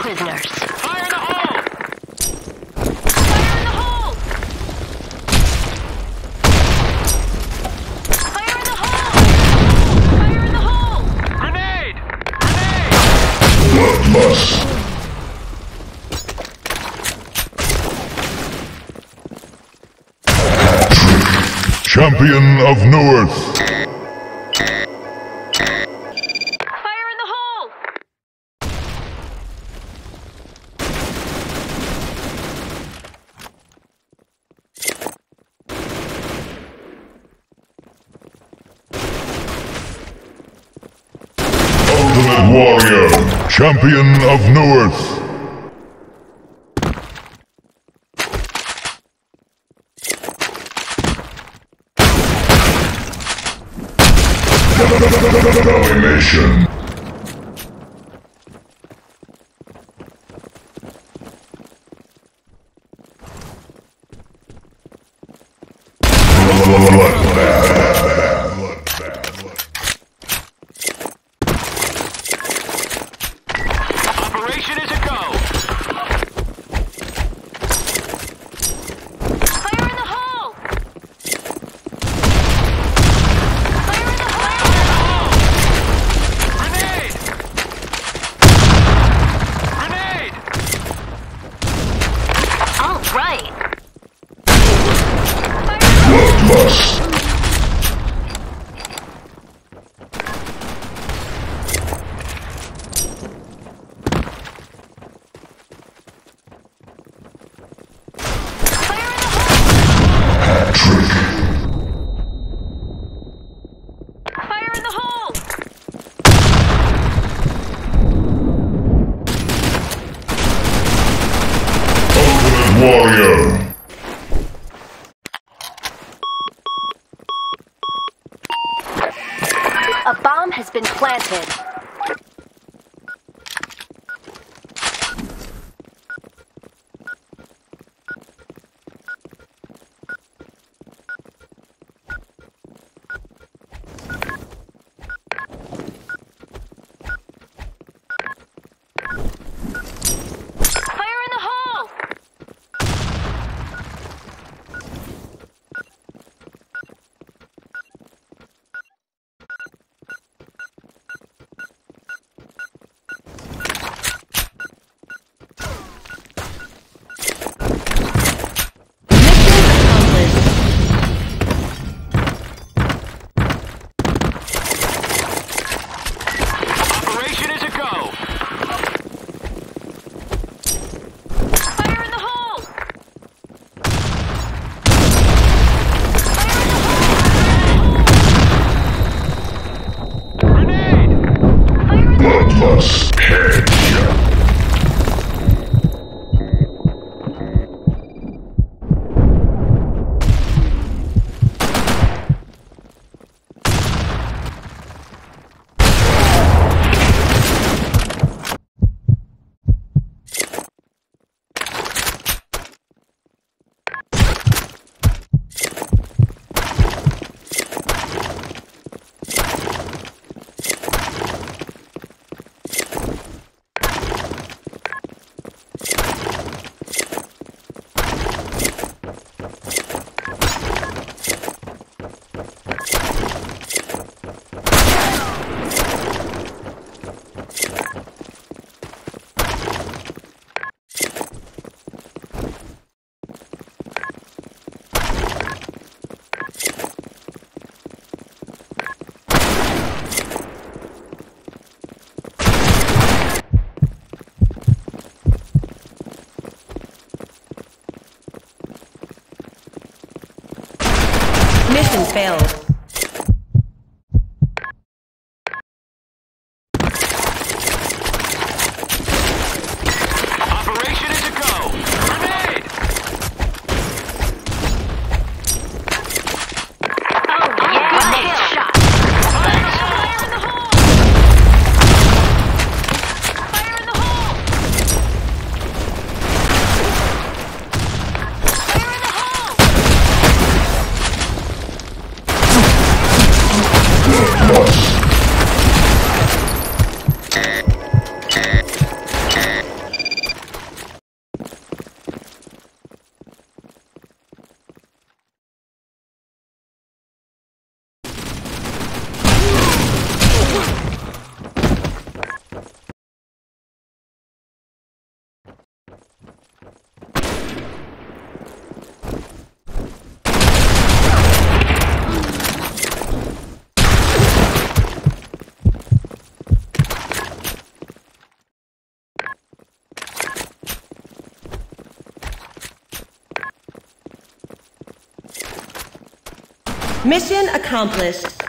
prisoners. Fire in the hole! Fire in the hole! Fire in the hole! Fire in the hole! Grenade! Grenade! Bloodlust! Champion of New Earth. champion of New Earth. Domination. fails. Mission accomplished.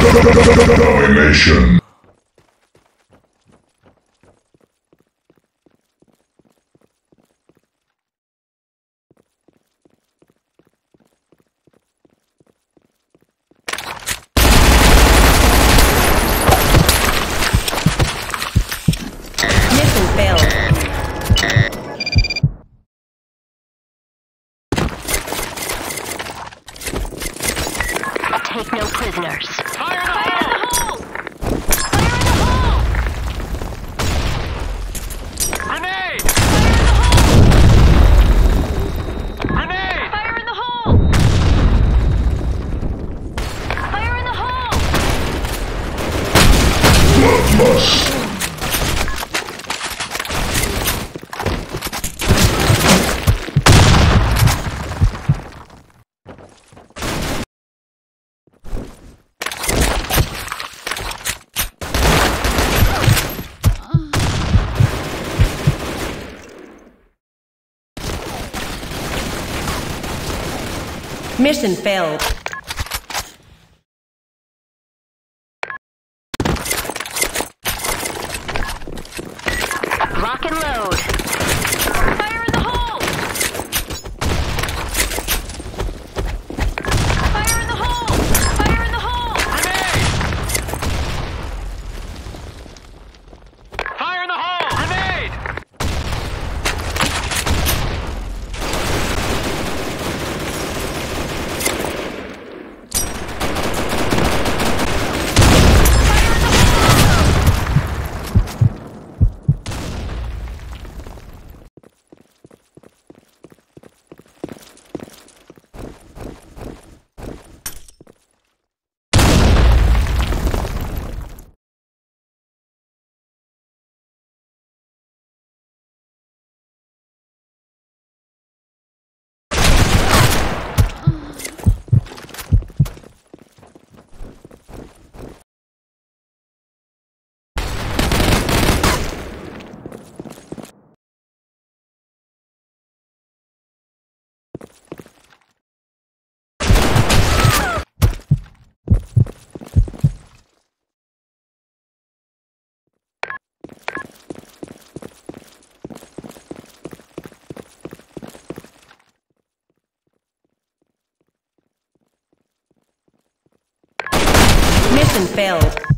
Domination. Mission failed. Take no prisoners. Fire in the Fire in hole! the hole! Fire in the hole! Grenade! Fire in the Grenade! hole! Fire in the hole! Bloodlust. Mission failed. Lock and load. Fire in the hole! Mission failed.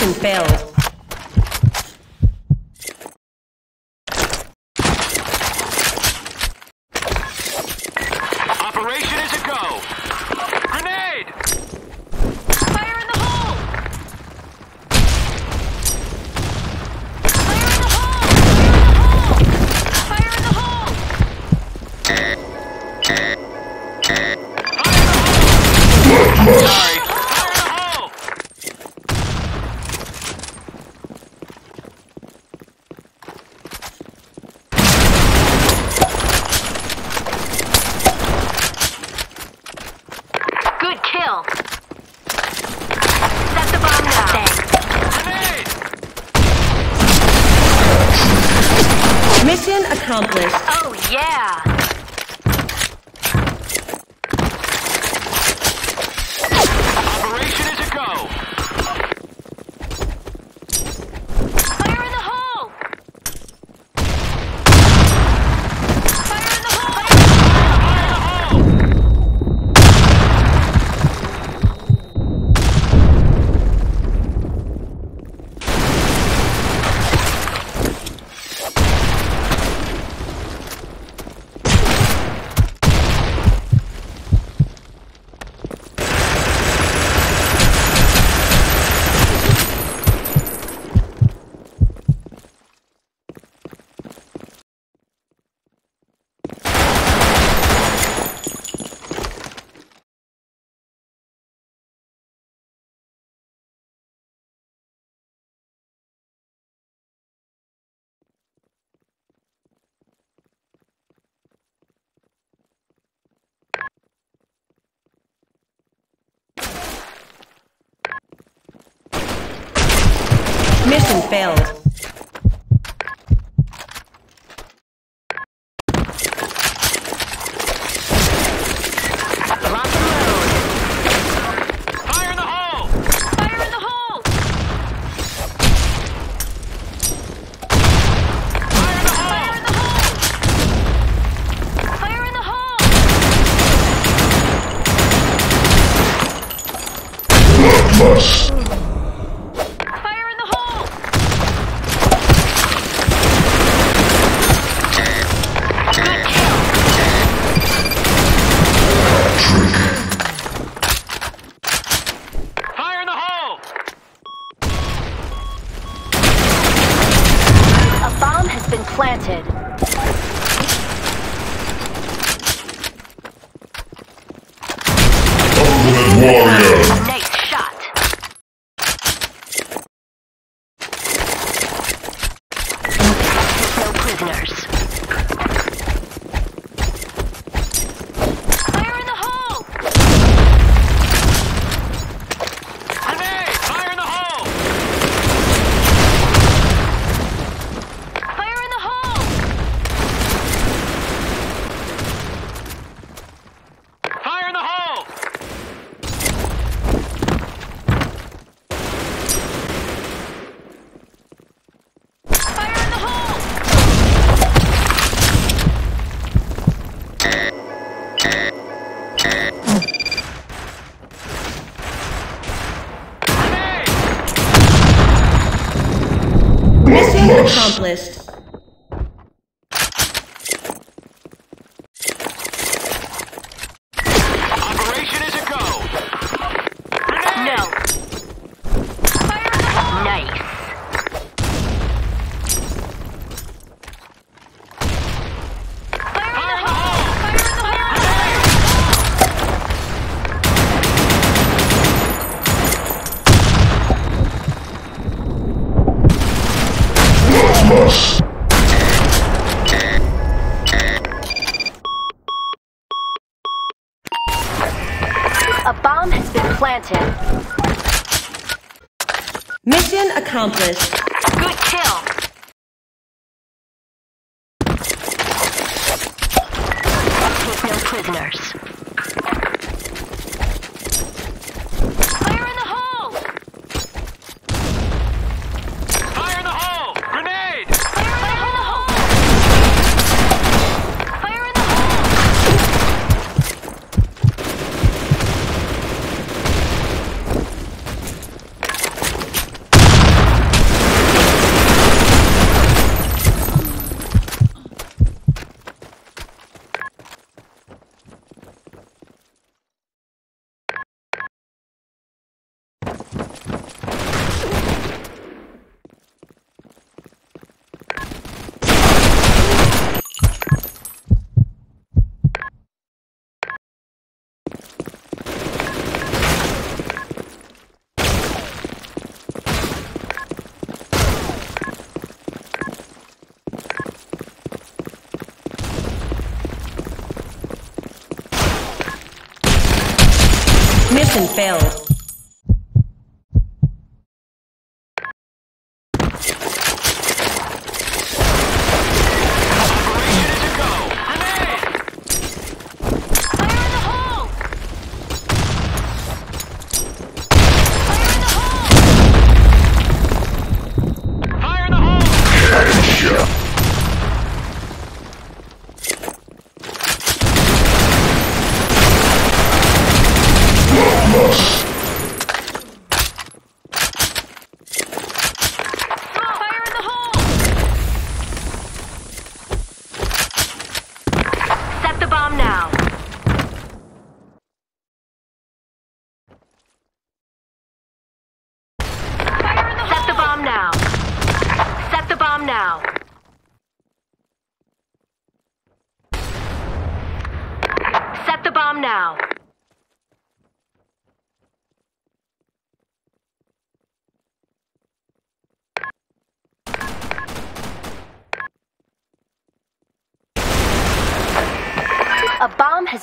Mission failed. Failed. No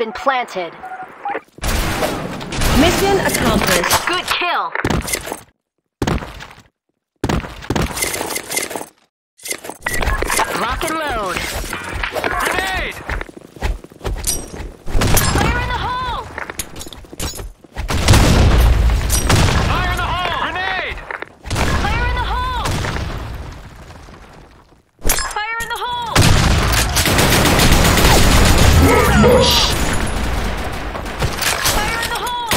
been planted. Mission accomplished. Good kill. Lock and load. Grenade! Fire in the hole! Fire in the hole! Grenade! Fire in the hole! Fire in the hole! Bloodlust. Fire in the hole!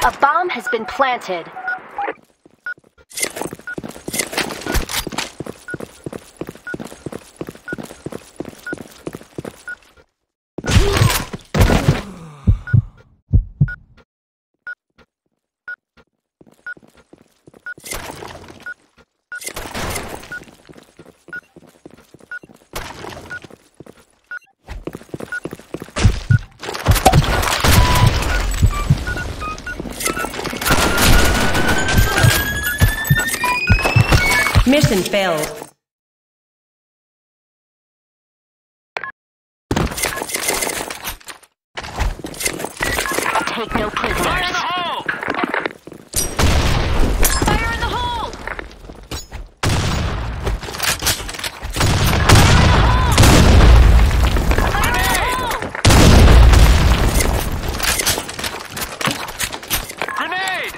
A bomb has been planted. Mission failed. Take no Fire in prisoners. the hole! Fire in the hole! Grenade!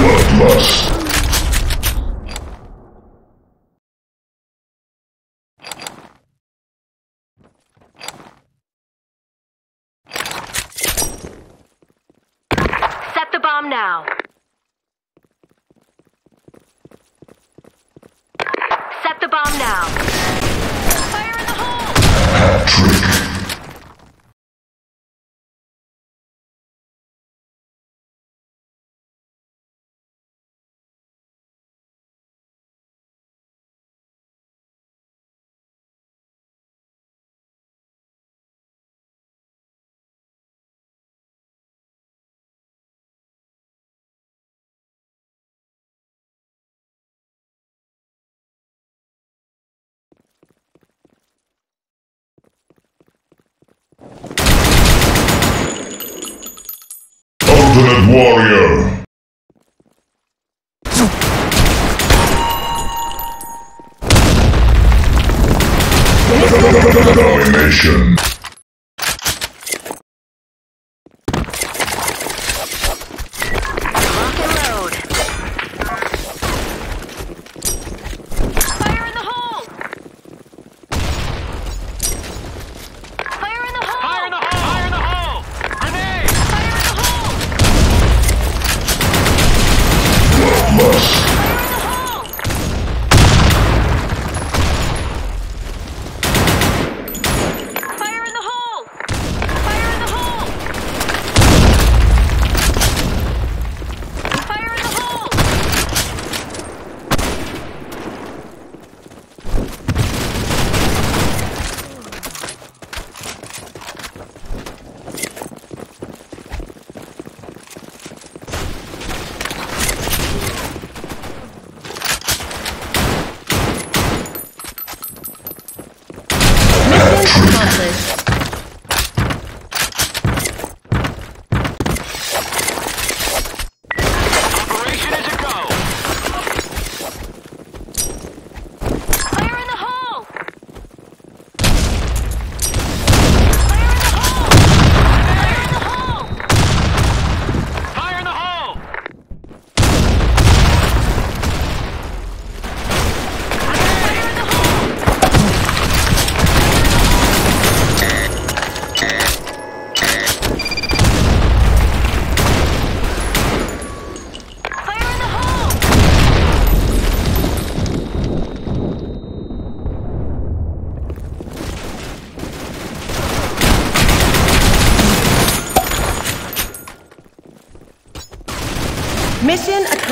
Bloodlust. Set the bomb now. Set the bomb now. Fire in the hole! Hat trick. Ultimate Warrior. Domination.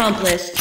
Accomplished.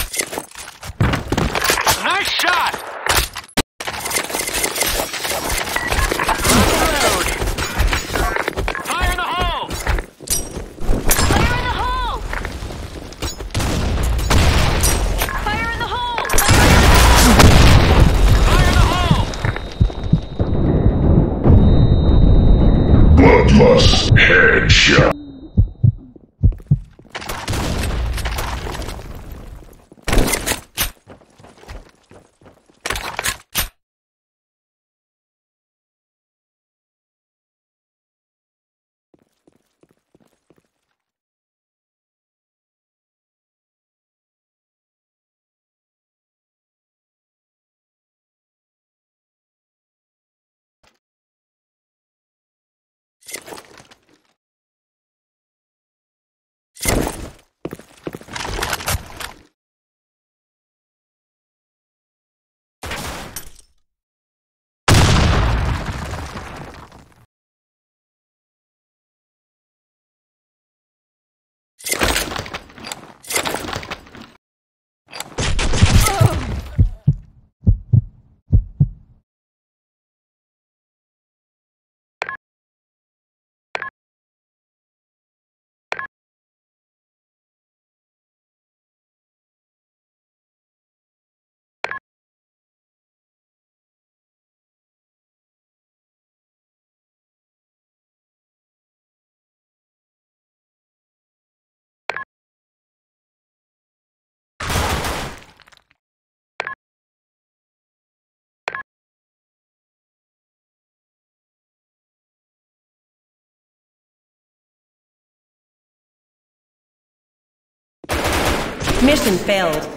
Mission failed.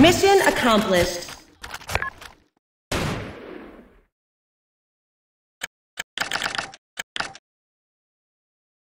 Mission accomplished.